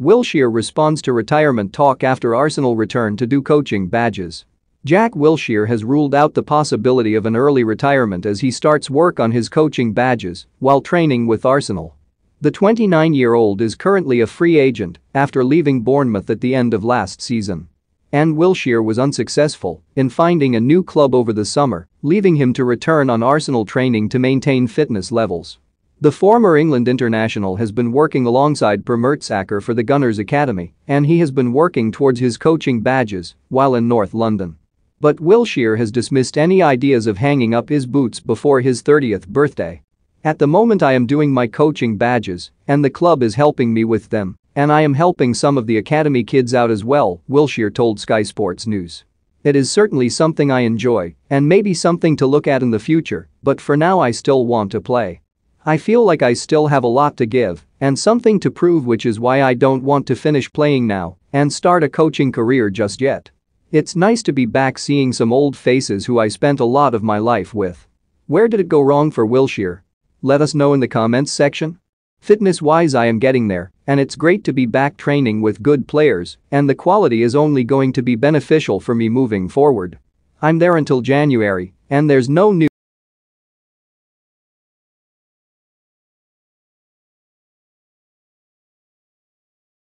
Wilshere responds to retirement talk after Arsenal return to do coaching badges. Jack Wilshere has ruled out the possibility of an early retirement as he starts work on his coaching badges while training with Arsenal. The 29-year-old is currently a free agent after leaving Bournemouth at the end of last season. And Wilshere was unsuccessful in finding a new club over the summer, leaving him to return on Arsenal training to maintain fitness levels. The former England international has been working alongside Per Mertesacker for the Gunners Academy and he has been working towards his coaching badges while in North London. But Wilshere has dismissed any ideas of hanging up his boots before his 30th birthday. At the moment I am doing my coaching badges and the club is helping me with them and I am helping some of the academy kids out as well, Wilshere told Sky Sports News. It is certainly something I enjoy and maybe something to look at in the future, but for now I still want to play. I feel like I still have a lot to give and something to prove which is why I don't want to finish playing now and start a coaching career just yet. It's nice to be back seeing some old faces who I spent a lot of my life with. Where did it go wrong for Wilshere? Let us know in the comments section. Fitness-wise I am getting there and it's great to be back training with good players and the quality is only going to be beneficial for me moving forward. I'm there until January and there's no new